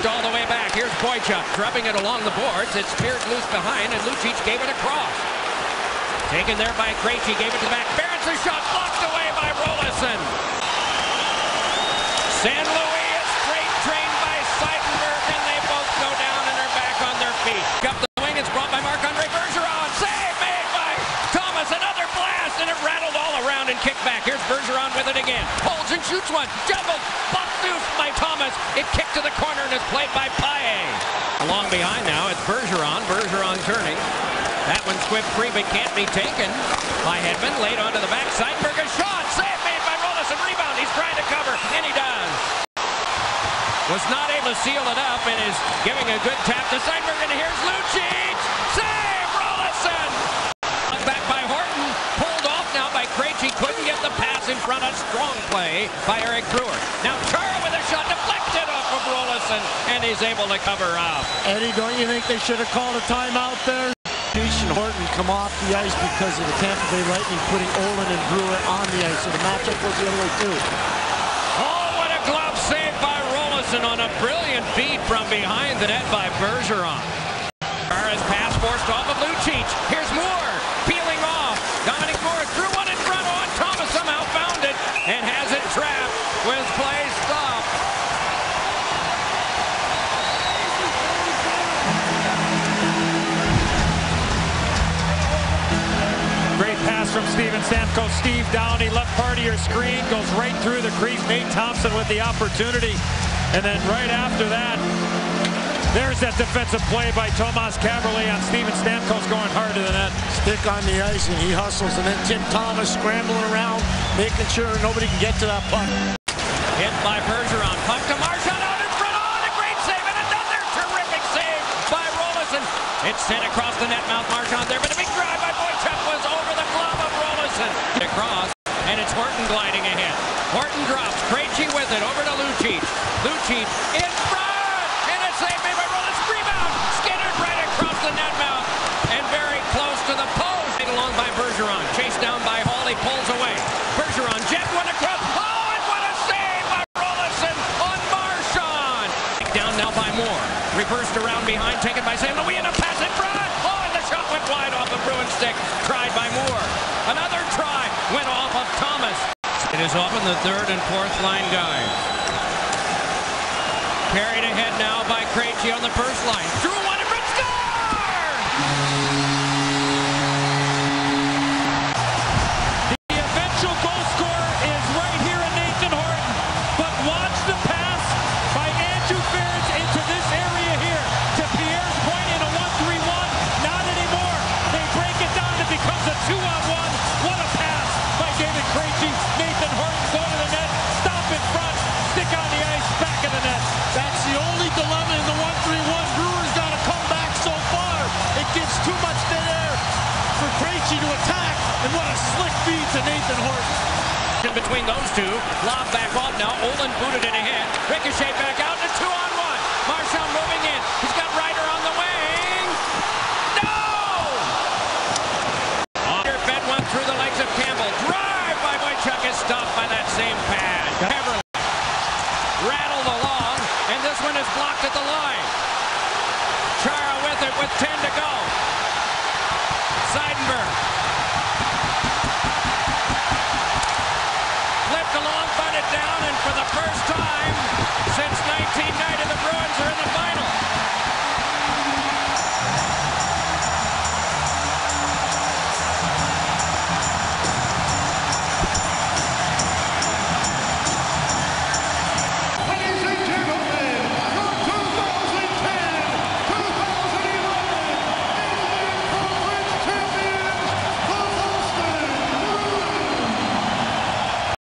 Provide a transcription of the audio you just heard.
all the way back. Here's Boychuk drubbing it along the boards. It's speared loose behind, and Lucic gave it across. Taken there by Krejci, gave it to the back. Barrett's shot blocked away by Roloson. St. Louis is freight trained by Seidenberg, and they both go down and are back on their feet. Up the wing, it's brought by Marc-Andre Bergeron. Save made by Thomas. Another blast, and it rattled all around and kicked back. Here's Bergeron with it again. Holds and shoots one. Jumbled. By Thomas. It kicked to the corner and is played by Paille. Along behind now, it's Bergeron. Bergeron turning. That one's swift free, but can't be taken by Hedman. Laid onto the back. Seidenberg a shot. Save made by Roloson. Rebound. He's trying to cover, and he does. Was not able to seal it up and is giving a good tap to Seidenberg. And here's Lucic. Save Roloson. Back by Horton. Pulled off now by Krejci. Couldn't get the pass in front of strong play by Eric Brewer. Now Chara with a shot deflected off of Roloson, and he's able to cover up. Eddie, don't you think they should have called a timeout there? and Horton come off the ice because of the Tampa Bay Lightning putting Olin and Brewer on the ice. So the matchup was the other way too. Oh, what a glove save by Roloson on a brilliant beat from behind the net by Bergeron. Chara's pass forced off of Lucic. Stamkos. Steve Downie, left part of your screen, goes right through the crease. Nate Thompson with the opportunity. And then right after that, there's that defensive play by Tomas Kaberle on Steven Stamkos going hard to the net. Stick on the ice and he hustles. And then Tim Thomas scrambling around, making sure nobody can get to that puck. Hit by Bergeron. Puck to Marchand out in front. Oh, a great save and another terrific save by Roloson. It's sent across the net mouth. Marchand there, but a big drive by Boychuk was over the glove Across, and it's Horton gliding ahead. Horton drops. Krejci with it over to Lucic. Lucic in front, and a save made by Roloson. Rebound, skittered right across the net mouth, and very close to the post. Right along by Bergeron. Chased down by Hall. He pulls away. Bergeron jet one across. Oh, and what a save by Roloson on Marchand. Down now by Moore. Reversed around behind, taken by St. Louis, and a pass in front. Oh, and the shot went wide off the Bruin stick. Tried by Moore. Another try went off of Thomas. It is often the third and fourth line guys. Carried ahead now by Krejci on the first line. Drew Krejci to attack. And what a slick feed to Nathan Horton. In between those two, lob back off now. Olin booted it ahead. Ricochet back out to two on one. Marshall moving in. He's got Ryder on the wing. No! Under fed one through the legs of Campbell. Drive by Boychuk is stopped by that same pad. Beverly rattled along, and this one is blocked at the line. Chara with it with 10 to go. Seidenberg